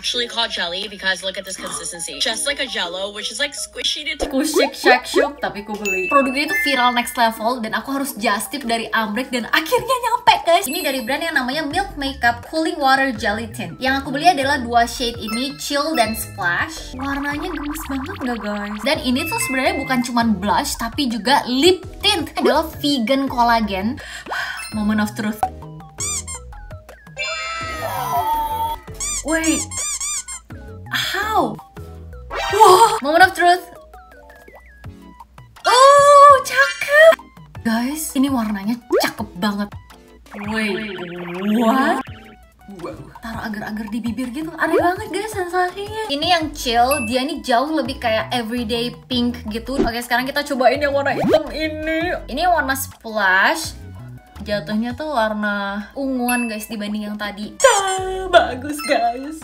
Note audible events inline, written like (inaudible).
actually called jelly because look at this consistency. Just like a jello, which is like squishy to Ku shake shook tapi ku beli. Produk ini tuh viral next level Dan aku harus just tip dari Ambrek Dan akhirnya nyampe guys. Ini dari brand yang namanya Milk Makeup Cooling Water Jelly Tint. Yang aku beli adalah dua shade ini Chill dan Splash. Warnanya gemes banget gak guys. Dan ini tuh sebenarnya bukan cuman blush Tapi juga lip tint. Adalah vegan collagen. (sighs) Moment of truth. Wait How? Wah, moment of truth Oh, cakep. Guys, ini warnanya cakep banget. Wait, what? Taruh agar-agar di bibir gitu. Aneh banget guys sensasinya. Ini yang chill, dia ini jauh lebih kayak everyday pink gitu. Oke, sekarang kita cobain yang warna hitam ini. Ini warna splash. Jatuhnya tuh warna unguan guys dibanding yang tadi. Bagus guys.